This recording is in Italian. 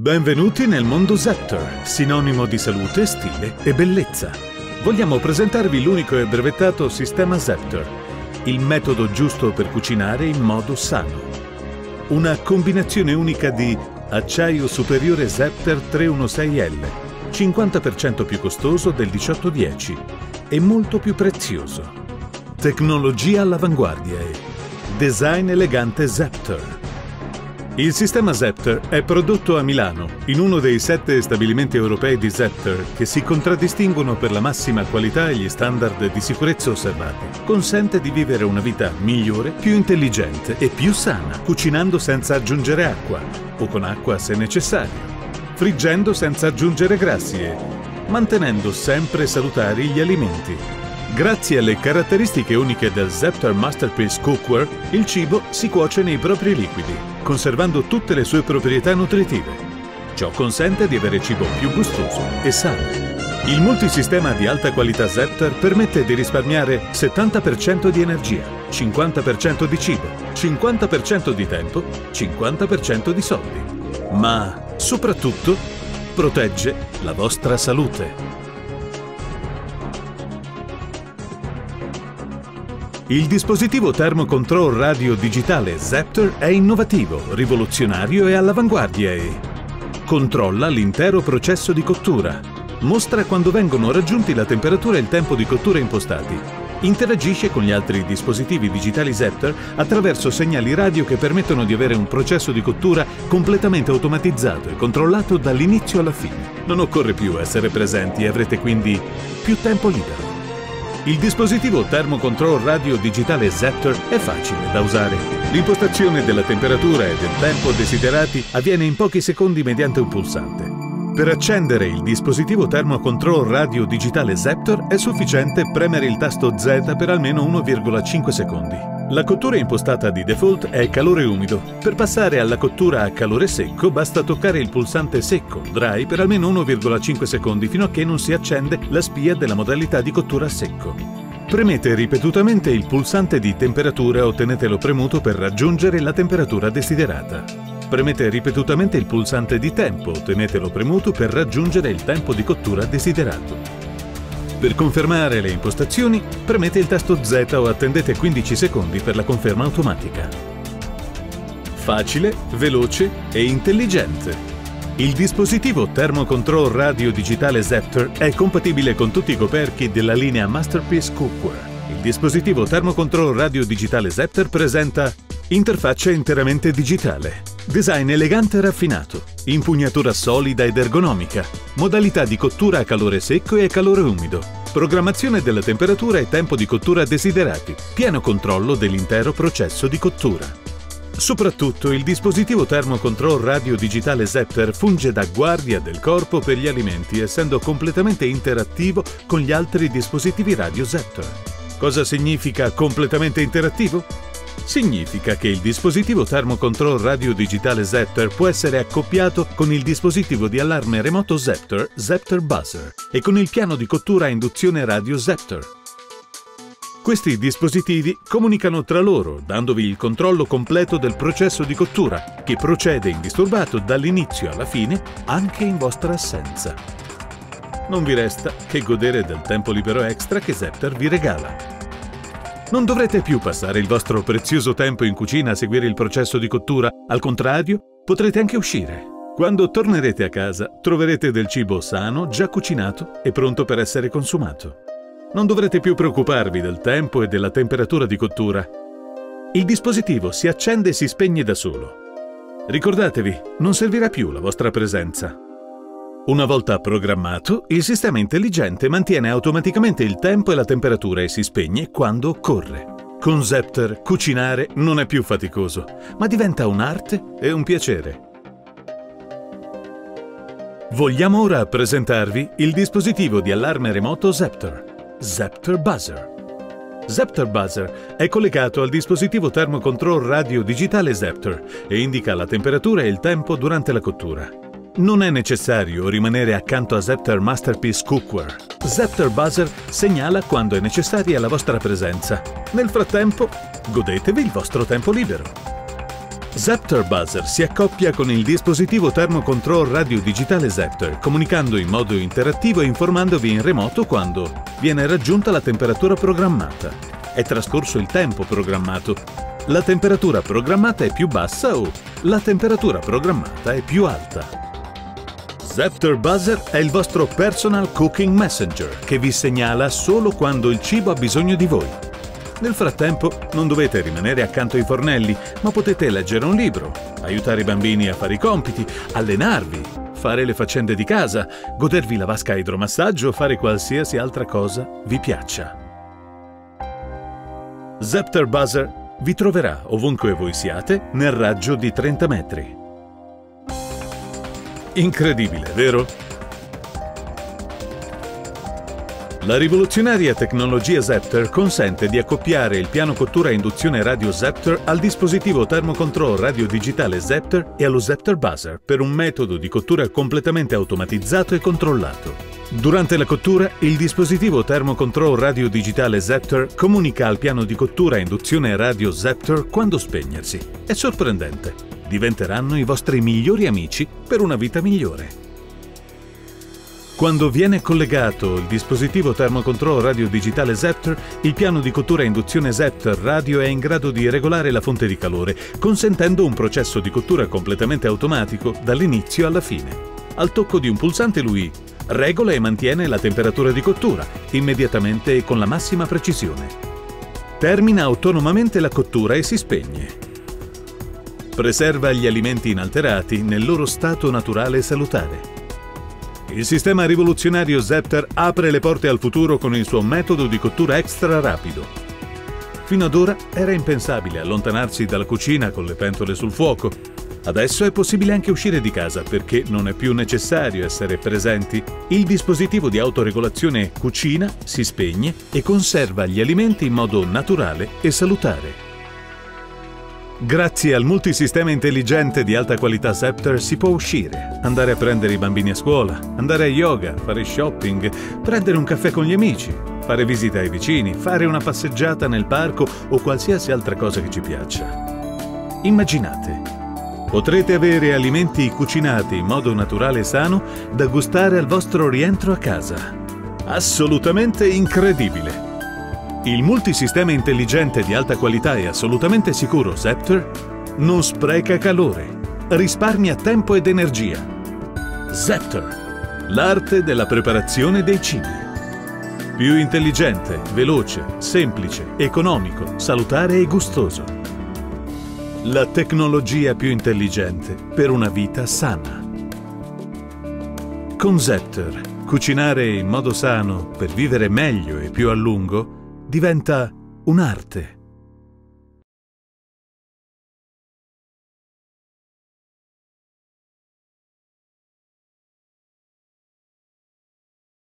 Benvenuti nel mondo Zaptor, sinonimo di salute, stile e bellezza. Vogliamo presentarvi l'unico e brevettato sistema Zaptor, il metodo giusto per cucinare in modo sano. Una combinazione unica di acciaio superiore Zaptor 316L, 50% più costoso del 1810 e molto più prezioso. Tecnologia all'avanguardia e design elegante Zaptor. Il sistema Zepter è prodotto a Milano, in uno dei sette stabilimenti europei di Zepter che si contraddistinguono per la massima qualità e gli standard di sicurezza osservati. Consente di vivere una vita migliore, più intelligente e più sana, cucinando senza aggiungere acqua o con acqua se necessario, friggendo senza aggiungere grassi e mantenendo sempre salutari gli alimenti. Grazie alle caratteristiche uniche del Zepter Masterpiece Cookware, il cibo si cuoce nei propri liquidi, conservando tutte le sue proprietà nutritive. Ciò consente di avere cibo più gustoso e sano. Il multisistema di alta qualità Zepter permette di risparmiare 70% di energia, 50% di cibo, 50% di tempo, 50% di soldi. Ma soprattutto protegge la vostra salute. Il dispositivo termocontrol radio digitale Zaptor è innovativo, rivoluzionario e all'avanguardia e controlla l'intero processo di cottura, mostra quando vengono raggiunti la temperatura e il tempo di cottura impostati, interagisce con gli altri dispositivi digitali Zaptor attraverso segnali radio che permettono di avere un processo di cottura completamente automatizzato e controllato dall'inizio alla fine. Non occorre più essere presenti e avrete quindi più tempo libero. Il dispositivo Thermocontrol Radio Digitale Zaptor è facile da usare. L'impostazione della temperatura e del tempo desiderati avviene in pochi secondi mediante un pulsante. Per accendere il dispositivo Thermocontrol Radio Digitale Zaptor è sufficiente premere il tasto Z per almeno 1,5 secondi. La cottura impostata di default è calore umido. Per passare alla cottura a calore secco basta toccare il pulsante secco, dry, per almeno 1,5 secondi fino a che non si accende la spia della modalità di cottura a secco. Premete ripetutamente il pulsante di temperatura o tenetelo premuto per raggiungere la temperatura desiderata. Premete ripetutamente il pulsante di tempo o tenetelo premuto per raggiungere il tempo di cottura desiderato. Per confermare le impostazioni, premete il tasto Z o attendete 15 secondi per la conferma automatica. Facile, veloce e intelligente. Il dispositivo Thermocontrol Radio Digitale Zaptor è compatibile con tutti i coperchi della linea Masterpiece Cookware. Il dispositivo Thermocontrol Radio Digitale Zaptor presenta interfaccia interamente digitale, design elegante e raffinato, impugnatura solida ed ergonomica, modalità di cottura a calore secco e a calore umido, programmazione della temperatura e tempo di cottura desiderati, pieno controllo dell'intero processo di cottura. Soprattutto il dispositivo termocontrol radio digitale Zepter funge da guardia del corpo per gli alimenti essendo completamente interattivo con gli altri dispositivi radio Zepter. Cosa significa completamente interattivo? Significa che il dispositivo Thermocontrol Radio Digitale Zaptor può essere accoppiato con il dispositivo di allarme remoto Zaptor, Zaptor Buzzer, e con il piano di cottura a induzione radio Zaptor. Questi dispositivi comunicano tra loro, dandovi il controllo completo del processo di cottura, che procede indisturbato dall'inizio alla fine, anche in vostra assenza. Non vi resta che godere del tempo libero extra che Zaptor vi regala. Non dovrete più passare il vostro prezioso tempo in cucina a seguire il processo di cottura, al contrario, potrete anche uscire. Quando tornerete a casa troverete del cibo sano, già cucinato e pronto per essere consumato. Non dovrete più preoccuparvi del tempo e della temperatura di cottura. Il dispositivo si accende e si spegne da solo. Ricordatevi, non servirà più la vostra presenza. Una volta programmato, il sistema intelligente mantiene automaticamente il tempo e la temperatura e si spegne quando occorre. Con Zepter cucinare non è più faticoso, ma diventa un'arte e un piacere. Vogliamo ora presentarvi il dispositivo di allarme remoto Zepter, Zepter Buzzer. Zepter Buzzer è collegato al dispositivo termocontrol radio digitale Zepter e indica la temperatura e il tempo durante la cottura. Non è necessario rimanere accanto a Zepter Masterpiece Cookware. Zepter Buzzer segnala quando è necessaria la vostra presenza. Nel frattempo, godetevi il vostro tempo libero. Zapter Buzzer si accoppia con il dispositivo termocontrol radio digitale Zapter, comunicando in modo interattivo e informandovi in remoto quando viene raggiunta la temperatura programmata. È trascorso il tempo programmato. La temperatura programmata è più bassa o la temperatura programmata è più alta. Zapter Buzzer è il vostro personal cooking messenger che vi segnala solo quando il cibo ha bisogno di voi. Nel frattempo non dovete rimanere accanto ai fornelli, ma potete leggere un libro, aiutare i bambini a fare i compiti, allenarvi, fare le faccende di casa, godervi la vasca a idromassaggio o fare qualsiasi altra cosa vi piaccia. Zapter Buzzer vi troverà ovunque voi siate nel raggio di 30 metri. Incredibile, vero? La rivoluzionaria tecnologia Zapter consente di accoppiare il piano cottura induzione radio Zapter al dispositivo termocontrol radio digitale Zapter e allo Zapter Buzzer per un metodo di cottura completamente automatizzato e controllato. Durante la cottura, il dispositivo termocontrol radio digitale Zapter comunica al piano di cottura induzione radio Zapter quando spegnersi. È sorprendente. Diventeranno i vostri migliori amici per una vita migliore. Quando viene collegato il dispositivo termocontrol radio digitale Zapter, il piano di cottura a induzione Zapter radio è in grado di regolare la fonte di calore, consentendo un processo di cottura completamente automatico dall'inizio alla fine. Al tocco di un pulsante lui regola e mantiene la temperatura di cottura, immediatamente e con la massima precisione. Termina autonomamente la cottura e si spegne. Preserva gli alimenti inalterati nel loro stato naturale e salutare. Il sistema rivoluzionario Zepter apre le porte al futuro con il suo metodo di cottura extra rapido. Fino ad ora era impensabile allontanarsi dalla cucina con le pentole sul fuoco. Adesso è possibile anche uscire di casa perché non è più necessario essere presenti. Il dispositivo di autoregolazione cucina, si spegne e conserva gli alimenti in modo naturale e salutare. Grazie al multisistema intelligente di alta qualità Scepter si può uscire, andare a prendere i bambini a scuola, andare a yoga, fare shopping, prendere un caffè con gli amici, fare visita ai vicini, fare una passeggiata nel parco o qualsiasi altra cosa che ci piaccia. Immaginate, potrete avere alimenti cucinati in modo naturale e sano da gustare al vostro rientro a casa. Assolutamente incredibile! Il multisistema intelligente di alta qualità e assolutamente sicuro Scepter non spreca calore, risparmia tempo ed energia. Scepter, l'arte della preparazione dei cibi. Più intelligente, veloce, semplice, economico, salutare e gustoso. La tecnologia più intelligente per una vita sana. Con Scepter, cucinare in modo sano per vivere meglio e più a lungo diventa un'arte.